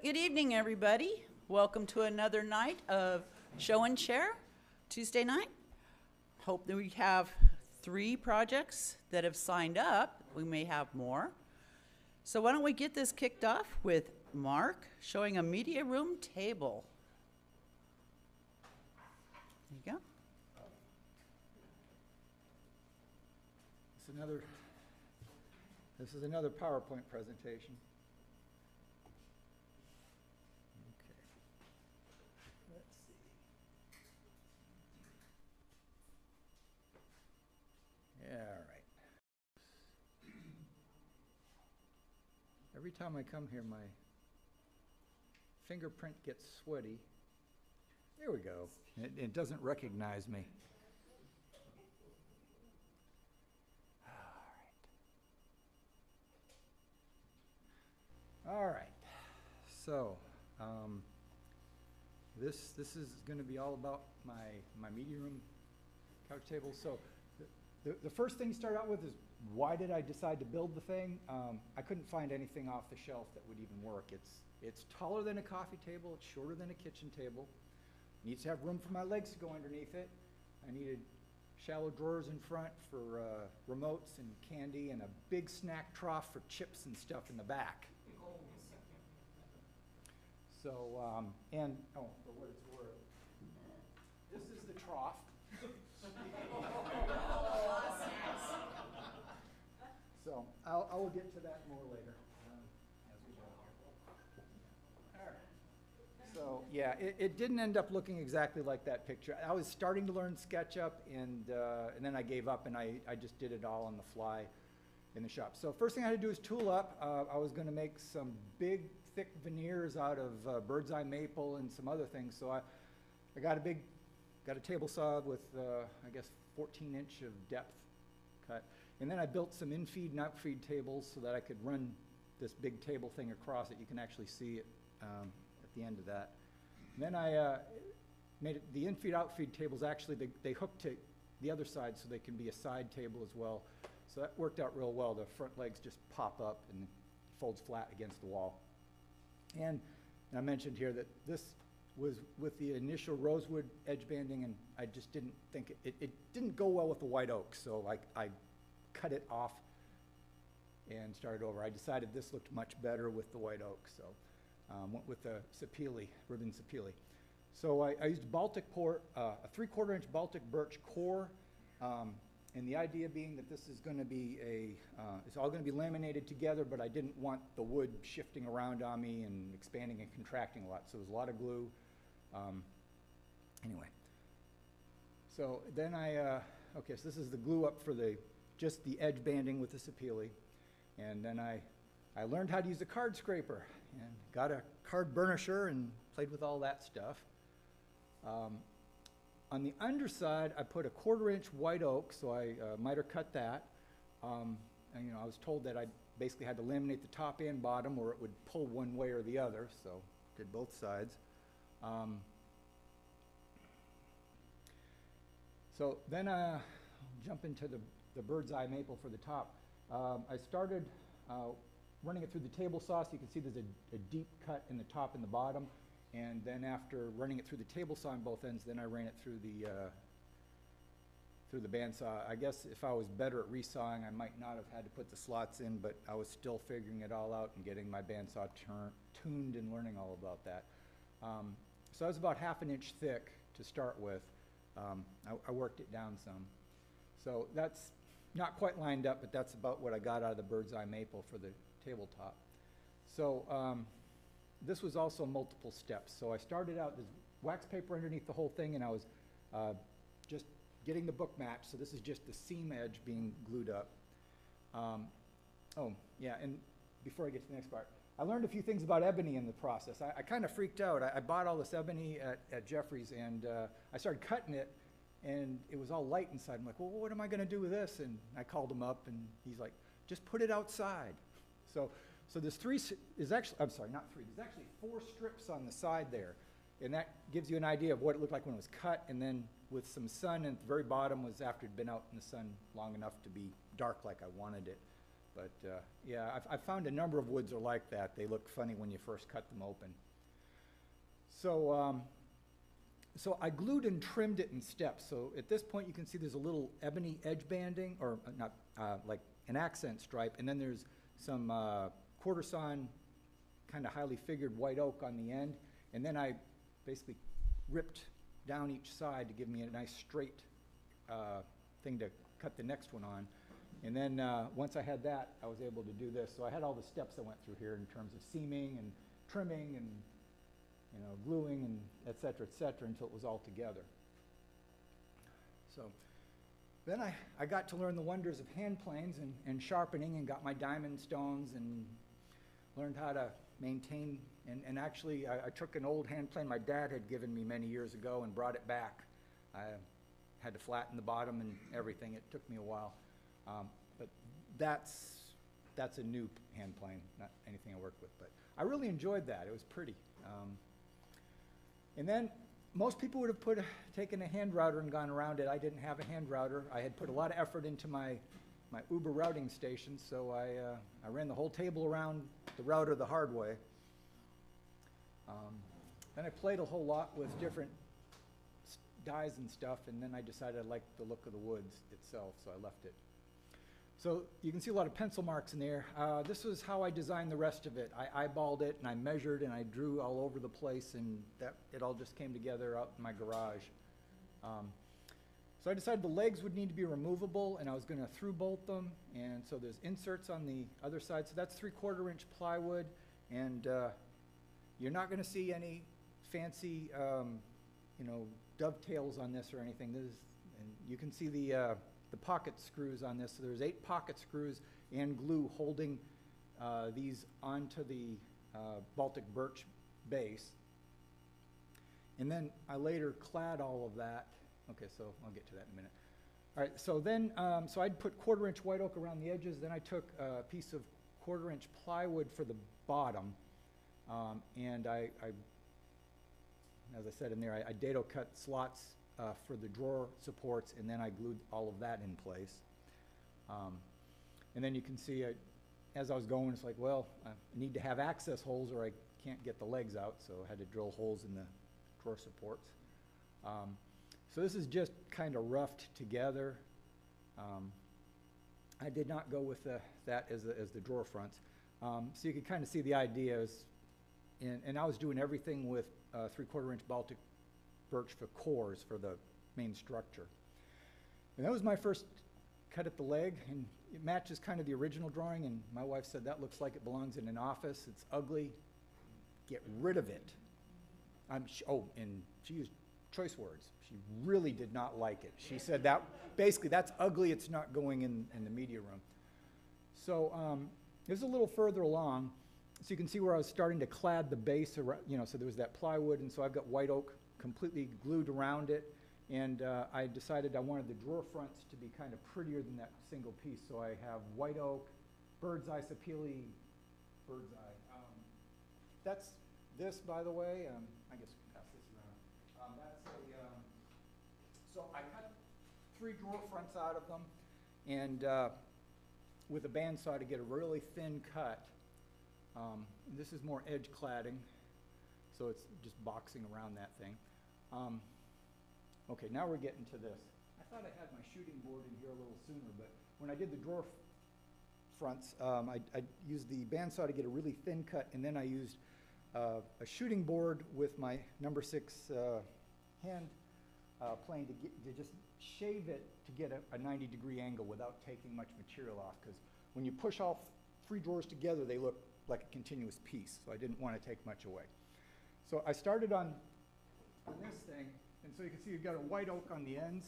Good evening, everybody. Welcome to another night of Show and Share, Tuesday night. Hope that we have three projects that have signed up. We may have more. So why don't we get this kicked off with Mark showing a media room table. There you go. It's another, this is another PowerPoint presentation. Okay. Let's see. Yeah, all right. Every time I come here, my fingerprint gets sweaty. There we go. It, it doesn't recognize me. All right. All right. so, um, this, this is gonna be all about my, my meeting room couch table. So, the, the first thing you start out with is, why did I decide to build the thing? Um, I couldn't find anything off the shelf that would even work. It's, it's taller than a coffee table, it's shorter than a kitchen table. it Needs to have room for my legs to go underneath it. I needed shallow drawers in front for, uh, remotes and candy, and a big snack trough for chips and stuff in the back. So, um, and, oh, for what it's worth, this is the trough. So, I'll, I will get to that more later, um. So, yeah, it, it didn't end up looking exactly like that picture. I was starting to learn SketchUp, and, uh, and then I gave up, and I, I just did it all on the fly in the shop. So first thing I had to do is tool up. Uh, I was gonna make some big, thick veneers out of uh, bird's eye maple and some other things. So I, I got a big, got a table saw with, uh, I guess, 14 inch of depth cut. And then I built some in-feed and out-feed tables so that I could run this big table thing across it. You can actually see it um, at the end of that. And then I uh, made it, the in-feed, out-feed tables actually, they, they hook to the other side so they can be a side table as well. So that worked out real well. The front legs just pop up and folds flat against the wall. And I mentioned here that this was with the initial rosewood edge banding, and I just didn't think, it, it didn't go well with the white oak, so I, I cut it off and started over. I decided this looked much better with the white oak, so um, went with the sapele, ribbon sapele. So I, I used Baltic port, uh, a three-quarter inch Baltic birch core, um, and the idea being that this is gonna be a, uh, it's all gonna be laminated together, but I didn't want the wood shifting around on me and expanding and contracting a lot, so was a lot of glue. Um, anyway. So then I, uh, okay, so this is the glue up for the, just the edge banding with the sapele. And then I, I learned how to use a card scraper and got a card burnisher and played with all that stuff. Um, on the underside, I put a quarter inch white oak, so I uh, miter cut that. Um, and, you know, I was told that I basically had to laminate the top and bottom or it would pull one way or the other, so did both sides. Um, so then uh, jump into the, the bird's eye maple for the top. Um, I started uh, running it through the table saw, so you can see there's a, a deep cut in the top and the bottom. And then after running it through the table saw on both ends, then I ran it through the, uh, through the bandsaw. I guess if I was better at resawing, I might not have had to put the slots in, but I was still figuring it all out and getting my bandsaw tuned and learning all about that. Um, so I was about half an inch thick to start with. Um, I, I worked it down some. So that's not quite lined up, but that's about what I got out of the bird's eye maple for the tabletop. So um, this was also multiple steps. So I started out, there's wax paper underneath the whole thing, and I was uh, just getting the book matched. So this is just the seam edge being glued up. Um, oh, yeah, and before I get to the next part, I learned a few things about ebony in the process. I, I kind of freaked out. I, I, bought all this ebony at, at Jeffries, and uh, I started cutting it, and it was all light inside. I'm like, well, what am I going to do with this? And I called him up, and he's like, just put it outside. So, so there's three, is actually, I'm sorry, not three, there's actually four strips on the side there. And that gives you an idea of what it looked like when it was cut, and then with some sun, and at the very bottom was after it'd been out in the sun long enough to be dark like I wanted it. But, uh, yeah, I've, I've found a number of woods are like that. They look funny when you first cut them open. So, um, so I glued and trimmed it in steps. So at this point, you can see there's a little ebony edge banding, or uh, not, uh, like an accent stripe, and then there's some, uh, quarter sawn, kind of highly figured white oak on the end. And then I basically ripped down each side to give me a nice straight, uh, thing to cut the next one on. And then, uh, once I had that, I was able to do this. So I had all the steps I went through here in terms of seaming and trimming and, you know, gluing and et cetera, et cetera, until it was all together. So, then I, I got to learn the wonders of hand planes and, and sharpening and got my diamond stones and learned how to maintain, and, and actually, I, I took an old hand plane my dad had given me many years ago and brought it back. I had to flatten the bottom and everything, it took me a while. Um, but that's, that's a new hand plane, not anything I worked with, but I really enjoyed that, it was pretty. Um, and then, most people would have put, taken a hand router and gone around it. I didn't have a hand router. I had put a lot of effort into my, my Uber routing station, so I, uh, I ran the whole table around the router the hard way. Um, Then I played a whole lot with different dyes and stuff, and then I decided I liked the look of the woods itself, so I left it. So you can see a lot of pencil marks in there. Uh, this was how I designed the rest of it. I eyeballed it and I measured and I drew all over the place and that, it all just came together out in my garage. Um, so I decided the legs would need to be removable and I was gonna through bolt them. And so there's inserts on the other side. So that's three quarter inch plywood and, uh, you're not gonna see any fancy, um, you know, dovetails on this or anything. This is, and you can see the, uh, the pocket screws on this. So there's eight pocket screws and glue holding, uh, these onto the, uh, Baltic birch base. And then I later clad all of that. Okay, so I'll get to that in a minute. All right, so then, um, so I'd put quarter inch white oak around the edges, then I took a piece of quarter inch plywood for the bottom. Um, and I, I, as I said in there, I, I dado cut slots, uh, for the drawer supports, and then I glued all of that in place. Um, and then you can see, I, as I was going, it's like, well, I need to have access holes or I can't get the legs out, so I had to drill holes in the drawer supports. Um, so this is just kind of roughed together. Um, I did not go with the, that as the, as the drawer fronts. Um, so you can kind of see the ideas. and, and I was doing everything with, uh, three-quarter inch Baltic birch for cores for the main structure. And that was my first cut at the leg, and it matches kind of the original drawing, and my wife said, that looks like it belongs in an office, it's ugly, get rid of it. I'm, oh, and she used choice words. She really did not like it. She said that, basically, that's ugly, it's not going in, in the media room. So, um, it was a little further along, so you can see where I was starting to clad the base, ar- you know, so there was that plywood, and so I've got white oak completely glued around it. And, uh, I decided I wanted the drawer fronts to be kind of prettier than that single piece, so I have white oak, bird's eye sapele, bird's eye. Um, That's this, by the way, um, I guess we can pass this around. Um, that's a, um, so I cut three drawer fronts out of them, and, uh, with a bandsaw to get a really thin cut. Um, this is more edge cladding, so it's just boxing around that thing. Um, okay, now we're getting to this. I thought I had my shooting board in here a little sooner, but when I did the drawer fronts, um, I, I used the bandsaw to get a really thin cut, and then I used, uh, a shooting board with my number six, uh, hand, uh, plane to get, to just shave it to get a, a ninety degree angle without taking much material off, because when you push all three drawers together, they look like a continuous piece, so I didn't want to take much away. So I started on, on this thing, and so you can see you've got a white oak on the ends,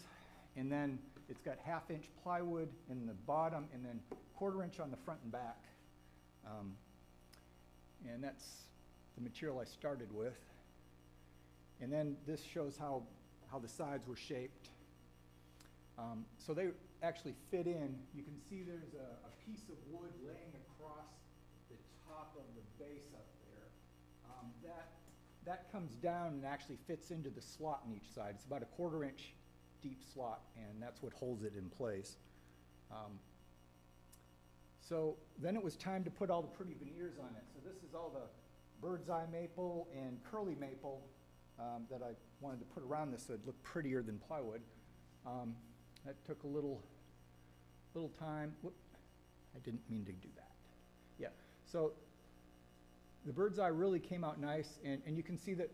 and then it's got half-inch plywood in the bottom, and then quarter inch on the front and back. Um, And that's the material I started with. And then this shows how, how the sides were shaped. Um, So they actually fit in. You can see there's a, a piece of wood laying across the top of the base up there. Um, That, that comes down and actually fits into the slot in each side. It's about a quarter inch deep slot, and that's what holds it in place. Um, So then it was time to put all the pretty veneers on it. So this is all the bird's eye maple and curly maple um, that I wanted to put around this so it'd look prettier than plywood. Um, That took a little, little time. Whoop, I didn't mean to do that. Yeah, so the bird's eye really came out nice, and, and you can see that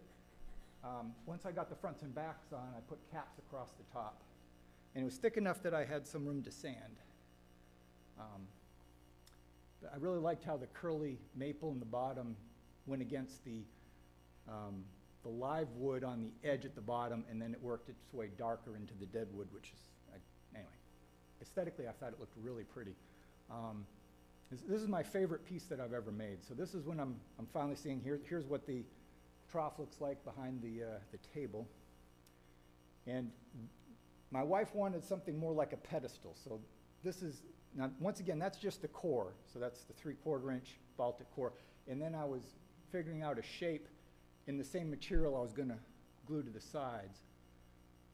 um, once I got the fronts and backs on, I put caps across the top. And it was thick enough that I had some room to sand. Um, but I really liked how the curly maple in the bottom went against the, um, the live wood on the edge at the bottom, and then it worked its way darker into the dead wood, which is, I, anyway. Aesthetically, I thought it looked really pretty. Um, this, this is my favorite piece that I've ever made. So this is when I'm, I'm finally seeing, here, here's what the trough looks like behind the, uh, the table. And my wife wanted something more like a pedestal, so this is, now, once again, that's just the core, so that's the three-quarter inch Baltic core. And then I was figuring out a shape in the same material I was gonna glue to the sides.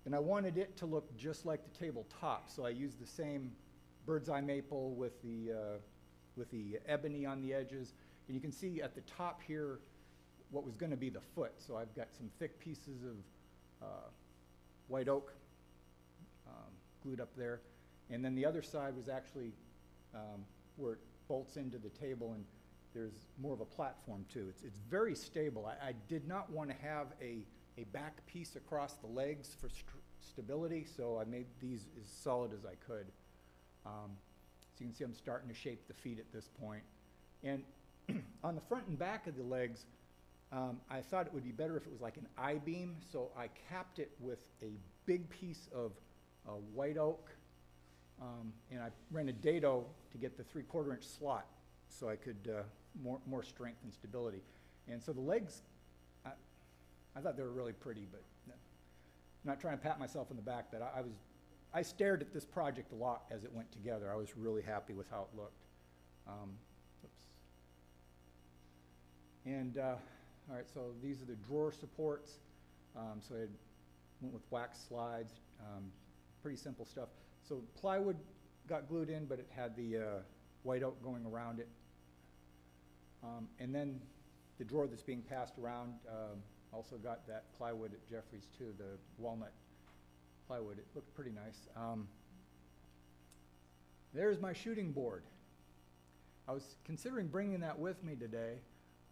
And I wanted it to look just like the tabletop, so I used the same bird's eye maple with the, uh, with the ebony on the edges. And you can see at the top here what was gonna be the foot, so I've got some thick pieces of, uh, white oak um, glued up there. And then the other side was actually um, where it bolts into the table, and there's more of a platform too. It's, it's very stable. I, I did not want to have a, a back piece across the legs for st- stability, so I made these as solid as I could. Um, you can see I'm starting to shape the feet at this point. And on the front and back of the legs, um, I thought it would be better if it was like an I-beam, so I capped it with a big piece of uh, white oak, um, and I ran a dado to get the three-quarter inch slot, so I could, uh, more, more strength and stability. And so the legs, I, I thought they were really pretty, but no- not trying to pat myself on the back, but I, I was, I stared at this project a lot as it went together. I was really happy with how it looked. Um, oops. And, uh, all right, so these are the drawer supports. Um, so I went with wax slides, um, pretty simple stuff. So plywood got glued in, but it had the, uh, white oak going around it. Um, and then the drawer that's being passed around, um, also got that plywood at Jeffries too, the walnut plywood. It looked pretty nice. Um, there's my shooting board. I was considering bringing that with me today,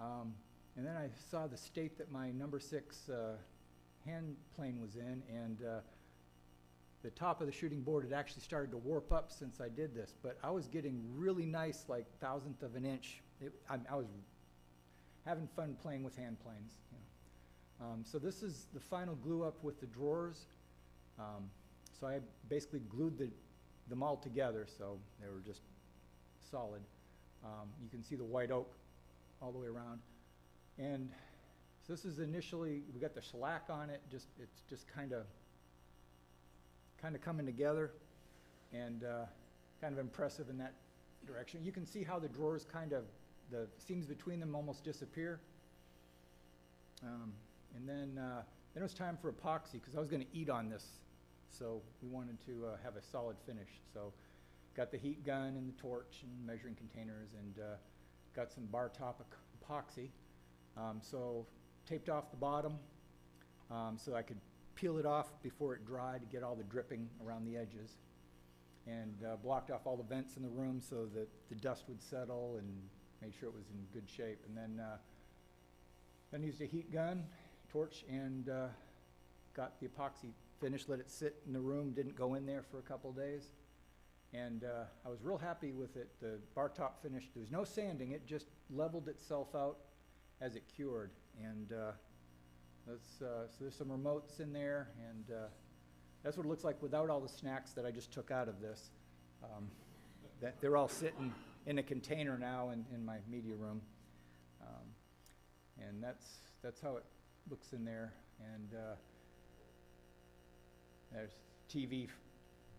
um, and then I saw the state that my number six uh, hand plane was in, and uh, the top of the shooting board had actually started to warp up since I did this. But I was getting really nice, like thousandth of an inch. It, I, I was having fun playing with hand planes. You know. um, so this is the final glue up with the drawers. Um, so I basically glued the, them all together, so they were just solid. Um, you can see the white oak all the way around. And so this is initially, we got the shellac on it, just, it's just kind of, kind of coming together and uh, kind of impressive in that direction. You can see how the drawers kind of, the seams between them almost disappear. Um, And then, uh, then it was time for epoxy, because I was gonna eat on this, so we wanted to uh, have a solid finish. So got the heat gun and the torch and measuring containers, and uh, got some bar top epoxy. Um, So taped off the bottom, um, so I could peel it off before it dried to get all the dripping around the edges. And uh, blocked off all the vents in the room so that the dust would settle and made sure it was in good shape. And then, uh, then used a heat gun, torch, and uh, got the epoxy finished, let it sit in the room, didn't go in there for a couple days. And uh, I was real happy with it. The bar top finished. there was no sanding, it just leveled itself out as it cured. And uh, that's, uh, so there's some remotes in there, and uh, that's what it looks like without all the snacks that I just took out of this. Um, That, they're all sitting in a container now in, in my media room. Um, And that's, that's how it looks in there. And uh, there's TV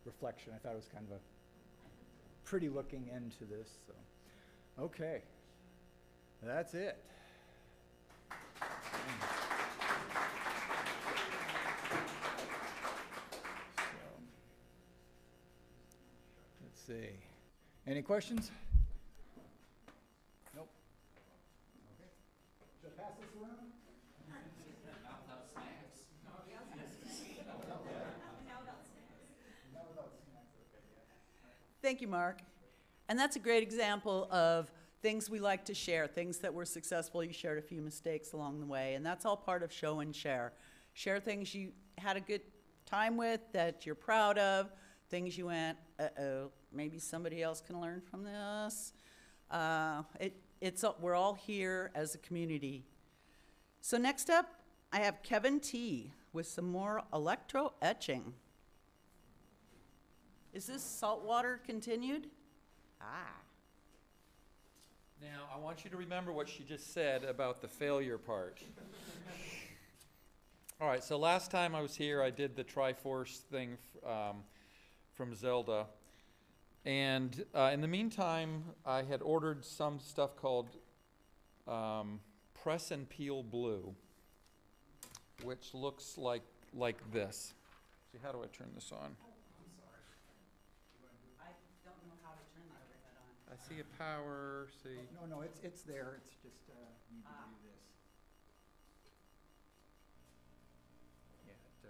reflection. I thought it was kind of a pretty looking end to this, so. Okay, that's it. So, Let's see. Any questions? Should I pass this around? Not without snacks, okay, yeah. Thank you, Mark. And that's a great example of things we like to share, things that were successful. You shared a few mistakes along the way, and that's all part of show and share. Share things you had a good time with that you're proud of, things you went, uh-oh, maybe somebody else can learn from this. Uh, it, it's, we're all here as a community. So next up, I have Kevin T. with some more electro etching. Is this saltwater continued? Ah. Now, I want you to remember what she just said about the failure part. All right, so last time I was here, I did the Triforce thing um, from Zelda. And uh, in the meantime, I had ordered some stuff called um, Press and Peel Blue, which looks like, like this. See, how do I turn this on? I don't know how to turn the overhead on. I see a power, see. No, no, it's, it's there, it's just, uh, need to Ah. do this. Yeah, it,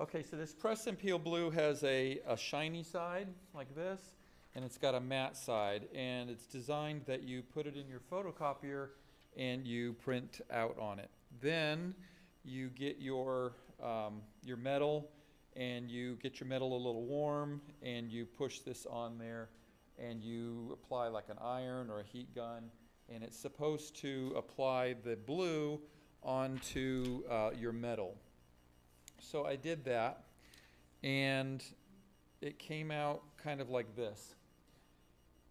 uh, Okay, so this press and peel blue has a, a shiny side like this, and it's got a matte side, and it's designed that you put it in your photocopier and you print out on it. Then you get your, um, your metal, and you get your metal a little warm, and you push this on there, and you apply like an iron or a heat gun, and it's supposed to apply the blue onto uh, your metal. So I did that, and it came out kind of like this.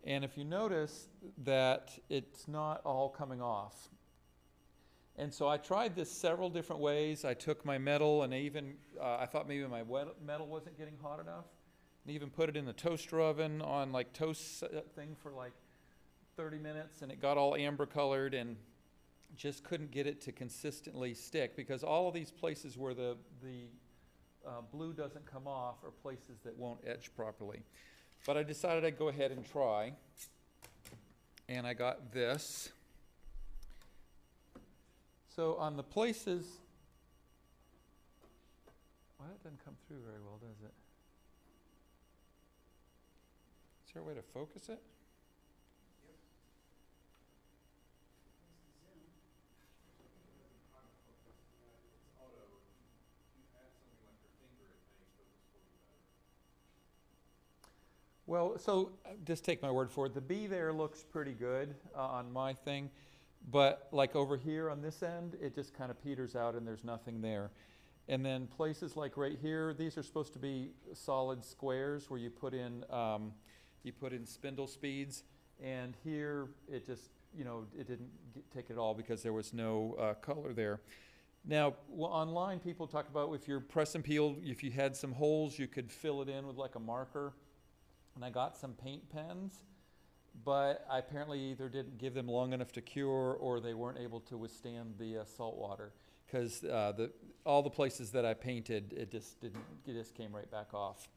And if you notice that it's not all coming off. And so I tried this several different ways. I took my metal and I even, uh, I thought maybe my metal wasn't getting hot enough. And even put it in the toaster oven on like toast uh, thing for like 30 minutes and it got all amber colored and just couldn't get it to consistently stick because all of these places where the, the uh, blue doesn't come off are places that won't etch properly. But I decided I'd go ahead and try. And I got this. So on the places, well, that doesn't come through very well, does it? Is there a way to focus it? Well, so uh, just take my word for it. The B there looks pretty good uh, on my thing, but like over here on this end, it just kind of peters out and there's nothing there. And then places like right here, these are supposed to be solid squares where you put in um, you put in spindle speeds, and here it just you know it didn't get, take it all because there was no uh, color there. Now, well, online, people talk about if you're press and peel, if you had some holes, you could fill it in with like a marker and I got some paint pens, but I apparently either didn't give them long enough to cure or they weren't able to withstand the uh, salt water. Because uh, the, all the places that I painted, it just didn't, it just came right back off.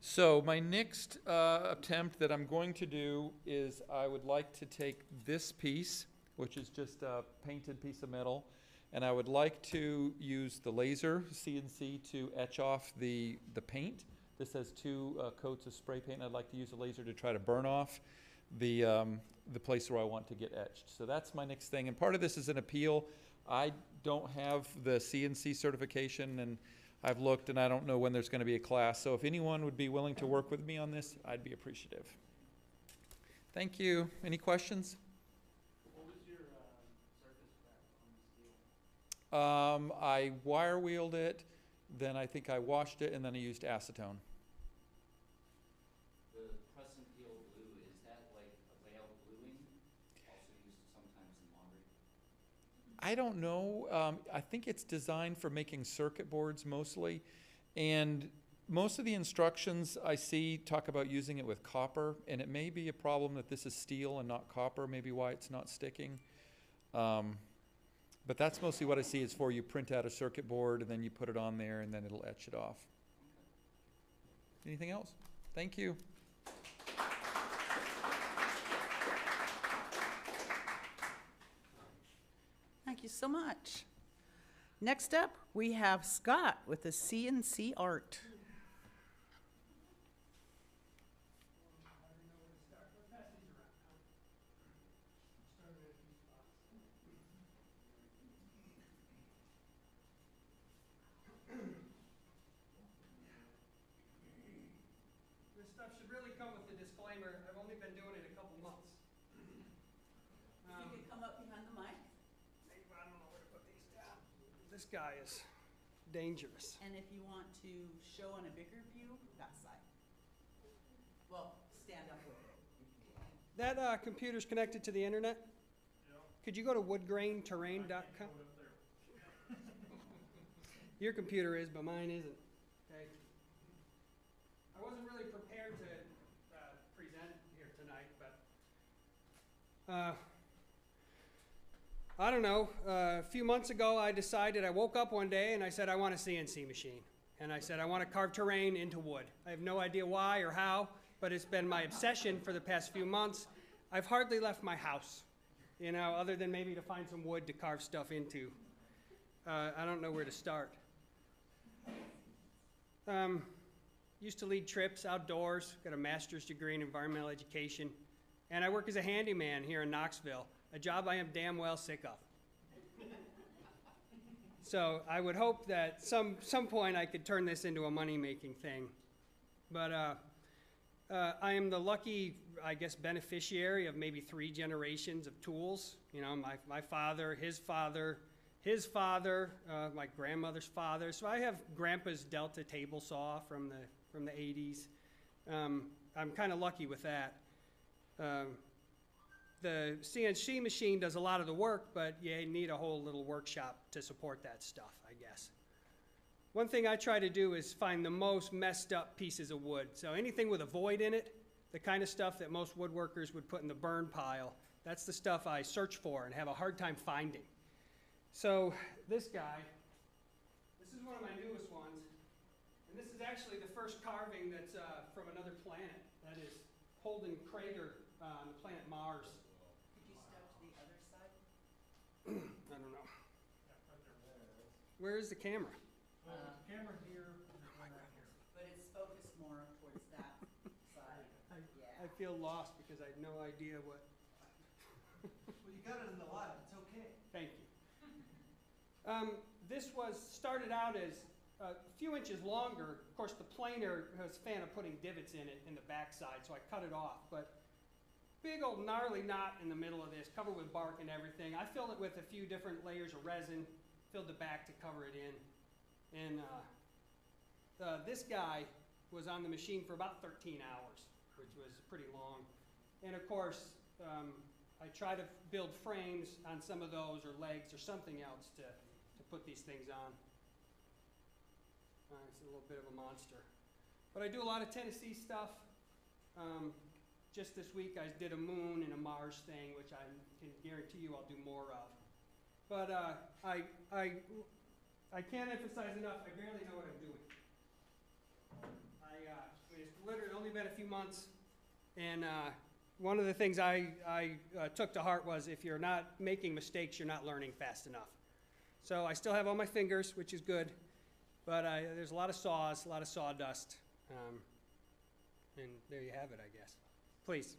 So my next uh, attempt that I'm going to do is I would like to take this piece, which is just a painted piece of metal, and I would like to use the laser CNC to etch off the, the paint. This has two uh, coats of spray paint. I'd like to use a laser to try to burn off the, um, the place where I want to get etched. So that's my next thing. And part of this is an appeal. I don't have the CNC certification and I've looked and I don't know when there's going to be a class. So if anyone would be willing to work with me on this, I'd be appreciative. Thank you. Any questions? What was your uh? Um, I wire wheeled it, then I think I washed it, and then I used acetone. The press and peel blue, is that like a layout bluing, also used sometimes in laundry? I don't know. Um, I think it's designed for making circuit boards mostly. And most of the instructions I see talk about using it with copper, and it may be a problem that this is steel and not copper, maybe why it's not sticking. Um, but that's mostly what I see is for you print out a circuit board and then you put it on there and then it'll etch it off. Anything else? Thank you. Thank you so much. Next up, we have Scott with the CNC Art. This stuff should really come with a disclaimer, I've only been doing it a couple months. Um, could come up behind the mic. I don't know where to put these down. This guy is dangerous. And if you want to show on a bigger view, that side. Well, stand up with it. That, uh, computer's connected to the internet? Could you go to woodgrainterrain.com? Your computer is, but mine isn't. Okay. I wasn't really prepared to, uh, present here tonight, but, uh, I don't know. Uh, a few months ago, I decided, I woke up one day and I said, I want a CNC machine. And I said, I want to carve terrain into wood. I have no idea why or how, but it's been my obsession for the past few months. I've hardly left my house, you know, other than maybe to find some wood to carve stuff into. Uh, I don't know where to start. Um, used to lead trips outdoors, got a master's degree in environmental education, and I work as a handyman here in Knoxville, a job I am damn well sick of. so I would hope that some some point I could turn this into a money making thing, but uh, uh, I am the lucky, I guess, beneficiary of maybe three generations of tools. You know, my my father, his father, his father, uh, my grandmother's father. So I have grandpa's Delta table saw from the from the 80s. Um, I'm kind of lucky with that. Um, the CNC machine does a lot of the work, but you need a whole little workshop to support that stuff, I guess. One thing I try to do is find the most messed up pieces of wood. So anything with a void in it, the kind of stuff that most woodworkers would put in the burn pile, that's the stuff I search for and have a hard time finding. So this guy, this is one of my newest ones, and this is actually the first carving that's uh, from another planet. That is Holden Crater uh, on the planet Mars. Could you step to the other side? I don't know. Where is the camera? Uh, Camera here. But it's focused more towards that side. I Yeah. feel lost because I had no idea what. Well, you got it in the light, it's okay. Thank you. Um, this was started out as a few inches longer. Of course, the planer was a fan of putting divots in it in the backside, so I cut it off. But big old gnarly knot in the middle of this, covered with bark and everything. I filled it with a few different layers of resin, filled the back to cover it in. And uh, uh, this guy was on the machine for about 13 hours, which was pretty long. And of course, um, I try to build frames on some of those or legs or something else to, to put these things on. Uh, it's a little bit of a monster. But I do a lot of Tennessee stuff. Um, just this week I did a moon and a Mars thing, which I can guarantee you I'll do more of. But uh, I, I, I can't emphasize enough, I barely know what I'm doing. I, uh, it's literally only been a few months, and uh, one of the things I, I uh, took to heart was if you're not making mistakes, you're not learning fast enough. So I still have all my fingers, which is good, but there's a lot of saws, a lot of sawdust, um, and there you have it, I guess. Please.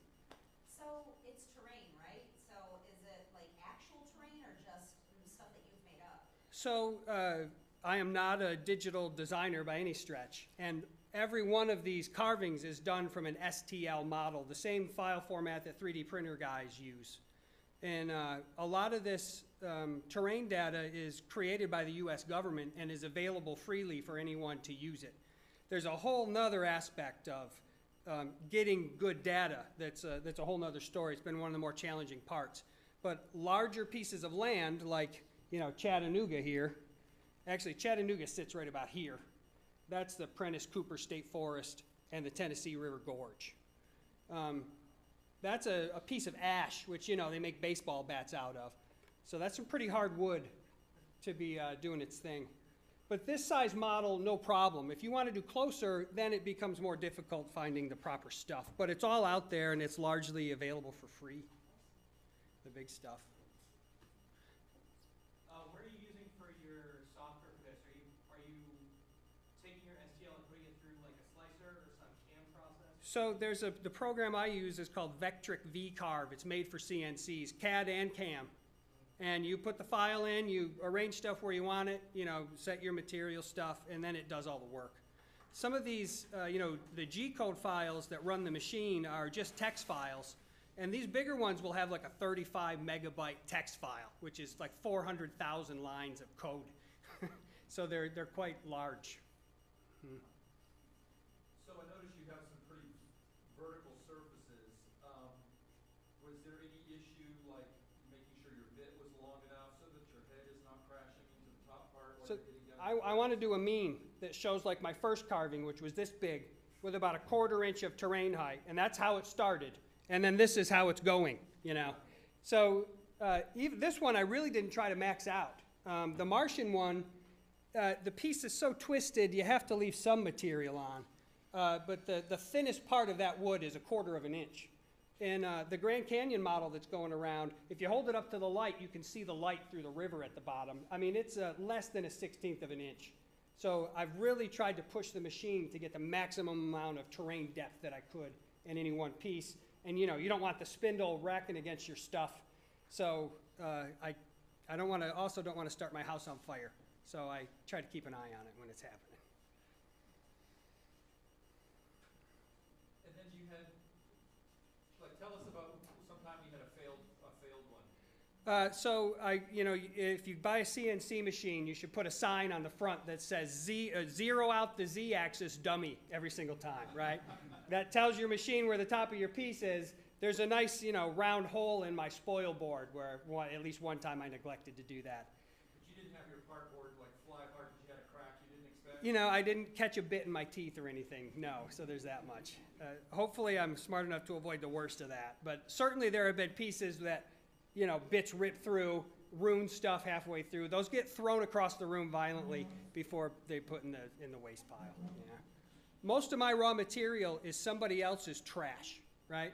So it's terrain, right? So is it like actual terrain or just stuff that you've made up? So uh, I am not a digital designer by any stretch, and every one of these carvings is done from an STL model, the same file format that 3D printer guys use. And uh, a lot of this um, terrain data is created by the U.S. government and is available freely for anyone to use it. There's a whole nother aspect of um, getting good data that's a, that's a whole nother story. It's been one of the more challenging parts. But larger pieces of land, like you know Chattanooga here, actually Chattanooga sits right about here. That's the Prentice Cooper State Forest and the Tennessee River Gorge. Um, that's a, a piece of ash, which you know they make baseball bats out of. So that's some pretty hard wood to be uh, doing its thing. But this size model, no problem. If you want to do closer, then it becomes more difficult finding the proper stuff. But it's all out there and it's largely available for free, the big stuff. Uh, what are you using for your software for this? Are you, are you taking your STL and putting it through like a slicer or some CAM process? So there's a, the program I use is called Vectric V-Carve. It's made for CNCs, CAD and CAM. And you put the file in, you arrange stuff where you want it, you know, set your material stuff, and then it does all the work. Some of these, uh, you know, the G-code files that run the machine are just text files. And these bigger ones will have like a 35 megabyte text file, which is like 400,000 lines of code. so they're, they're quite large. So I noticed you have some pretty vertical surfaces. Um, was there any issue like making sure your bit was long enough so that your head is not crashing into the top part while So you're getting down? I, I want to do a mean that shows like my first carving, which was this big, with about a quarter inch of terrain height, and that's how it started. And then this is how it's going, you know. So uh, even this one, I really didn't try to max out. Um, the Martian one, uh, the piece is so twisted, you have to leave some material on. Uh, but the, the thinnest part of that wood is a quarter of an inch. And uh, the Grand Canyon model that's going around, if you hold it up to the light, you can see the light through the river at the bottom. I mean, it's uh, less than a sixteenth of an inch. So I've really tried to push the machine to get the maximum amount of terrain depth that I could in any one piece. And you know, you don't want the spindle racking against your stuff. So uh, I, I don't want to, also don't want to start my house on fire. So I try to keep an eye on it when it's happening. And then you had, like, tell us about sometime you had a failed, a failed one. Uh, so I, you know, if you buy a CNC machine, you should put a sign on the front that says Z, uh, zero out the Z-axis dummy every single time, right? that tells your machine where the top of your piece is. There's a nice, you know, round hole in my spoil board where one, at least one time I neglected to do that. But you didn't have your part board like fly apart because you had a crack you didn't expect? You know, I didn't catch a bit in my teeth or anything, no, so there's that much. Uh, hopefully, I'm smart enough to avoid the worst of that, but certainly there have been pieces that, you know, bits rip through, ruin stuff halfway through. Those get thrown across the room violently before they put in the, in the waste pile, yeah. Most of my raw material is somebody else's trash, right?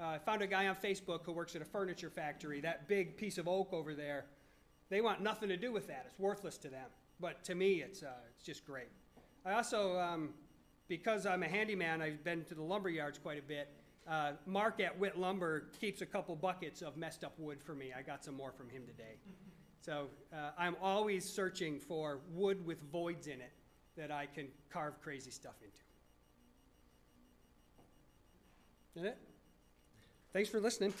Uh, I found a guy on Facebook who works at a furniture factory. That big piece of oak over there, they want nothing to do with that. It's worthless to them. But to me, it's, uh, it's just great. I also, um, because I'm a handyman, I've been to the lumber yards quite a bit. Uh, Mark at Witt Lumber keeps a couple buckets of messed up wood for me. I got some more from him today. So uh, I'm always searching for wood with voids in it that I can carve crazy stuff into. Is that it? Thanks for listening.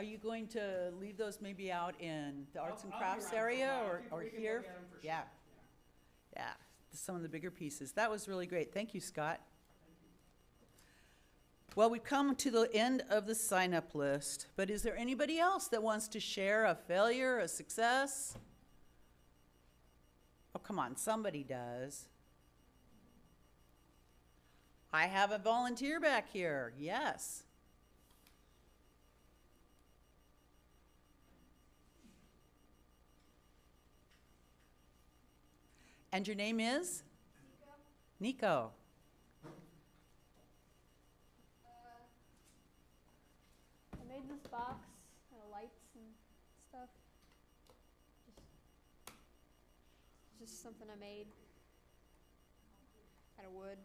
Are you going to leave those maybe out in the arts and I'll- I'll be crafts around for a area while. or, We or we can look here? at 'em for sure. Yeah, yeah, some of the bigger pieces. That was really great. Thank you, Scott. Well, we've come to the end of the sign-up list, but is there anybody else that wants to share a failure, a success? Oh, come on, somebody does. I have a volunteer back here, yes. And your name is? Nico. I made this box, uh, lights and stuff. Just, just something I made out of wood.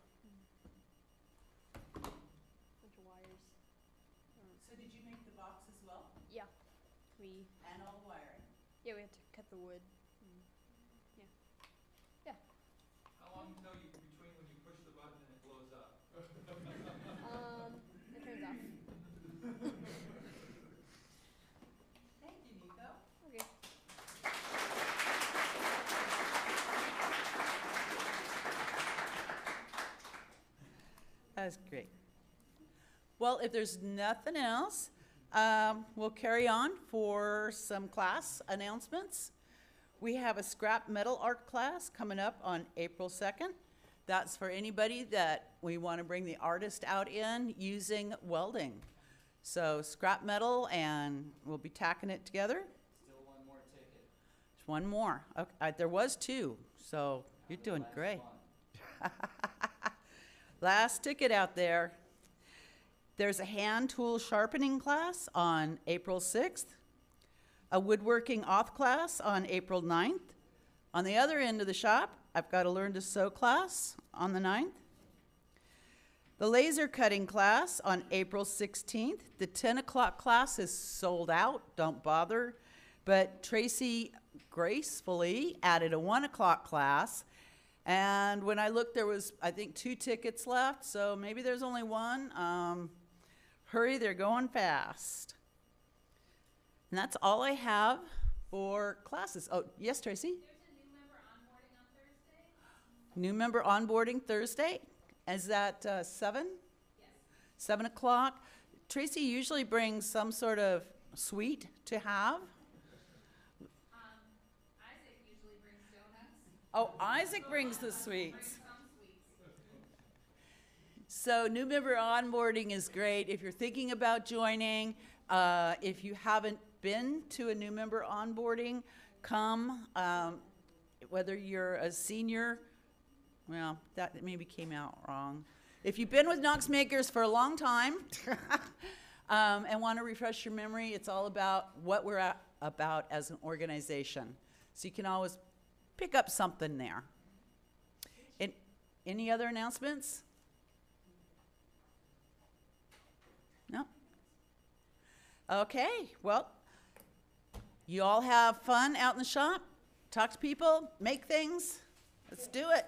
Bunch of wires. So did you make the box as well? Yeah, we And all the wiring? yeah we had to cut the wood. and- How long until you, between when you push the button and it blows up? Um, it turns off. Thank you, Nico. Okay. That's great. Well, if there's nothing else, um, we'll carry on for some class announcements. We have a scrap metal art class coming up on April 2nd. That's for anybody that we want to bring the artist out in using welding. So scrap metal and we'll be tacking it together. Still one more ticket. There's one more. Okay, there was two, so you're doing great. Last ticket out there. There's a hand tool sharpening class on April 6th, a woodworking off class on April 9th. On the other end of the shop, I've got a learn to sew class on the 9th. The laser cutting class on April 16th. The 10 o'clock class is sold out, don't bother. But Tracy gracefully added a 1 o'clock class. And when I looked, there was, I think, two tickets left, so maybe there's only one. Um, hurry, they're going fast. And that's all I have for classes. Oh, yes, Tracy? New member onboarding Thursday. Is that uh, seven? Yes. Seven o'clock. Tracy usually brings some sort of sweet to have. Isaac usually brings donuts. Oh, Isaac brings the sweets. So new member onboarding is great. If you're thinking about joining, uh, if you haven't been to a new member onboarding, come. Um, whether you're a senior, well, that maybe came out wrong. If you've been with Knox Makers for a long time um, and want to refresh your memory, it's all about what we're about as an organization. So you can always pick up something there. And any other announcements? Okay, well, you all have fun out in the shop, talk to people, make things. Let's do it.